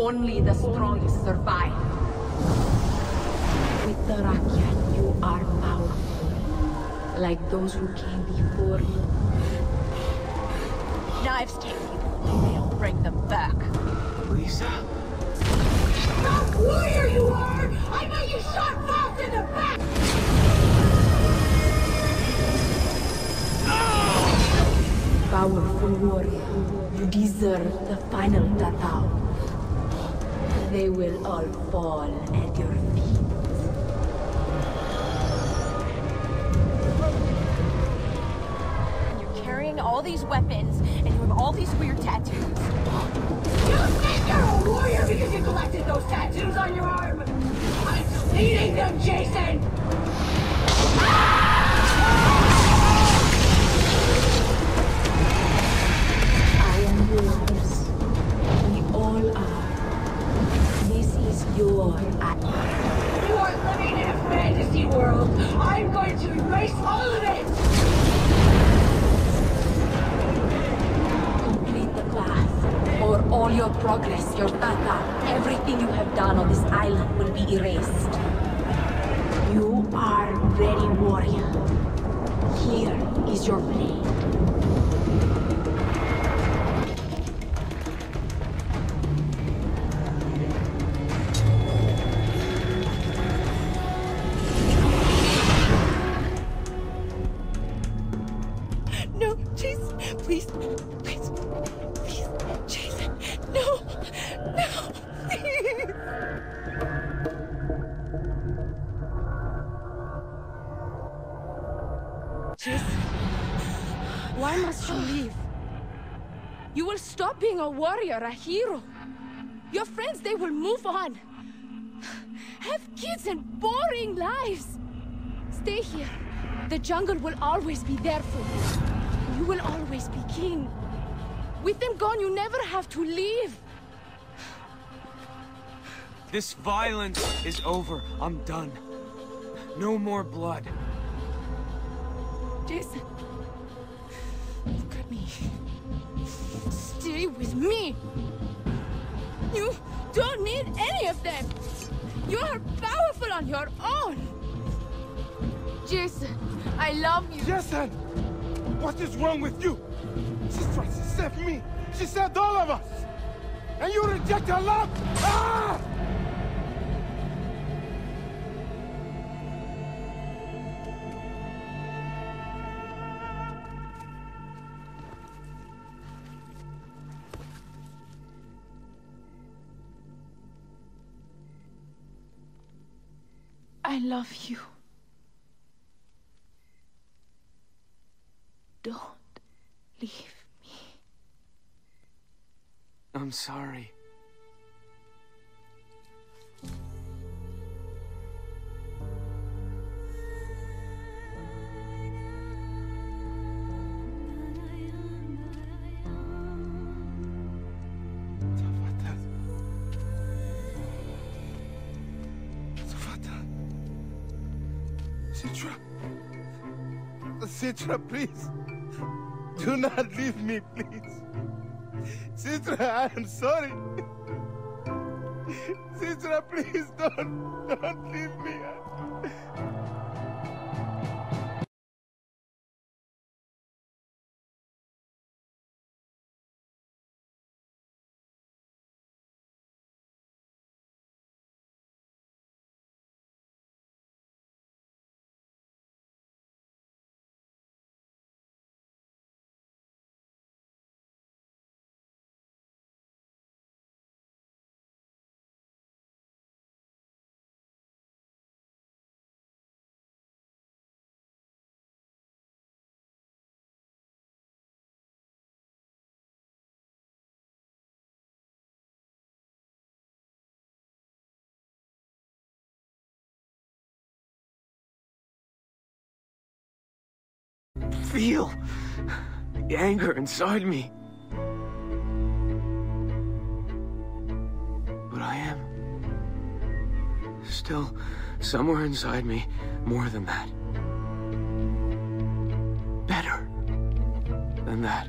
Only the strongest survive. With the Rakyat, you are powerful. Like those who came before you. Knives take people. They'll bring them back. Liza. Top warrior you are! I know you shot Faust in the back! Powerful warrior, you deserve the final tatau. They will all fall at your feet. You're carrying all these weapons, and you have all these weird tattoos. You think you're a warrior because you collected those tattoos on your arm? I'm deleting them, Jason! Is your island. You are living in a fantasy world! I'm going to erase all of it! Complete the class, or all your progress, your data, everything you have done on this island will be erased. You are ready, warrior. Here is your blade. Please, please, please, Jason, no, no, please. Jason, why must you leave? You will stop being a warrior, a hero. Your friends, they will move on. Have kids and boring lives. Stay here. The jungle will always be there for you. You will always be king. With them gone, you never have to leave. This violence is over. I'm done. No more blood. Jason, look at me. Stay with me. You don't need any of them. You are powerful on your own. Jason, I love you. Jason! What is wrong with you? She tried to save me. She saved all of us. And you reject her love? Ah! I love you. Don't leave me. I'm sorry. Zapata. Zapata. Citra. Citra, please. Do not leave me, please. Citra, I am sorry. Citra, please don't, don't leave me. Feel the anger inside me. But I am still somewhere inside me more than that. Better than that.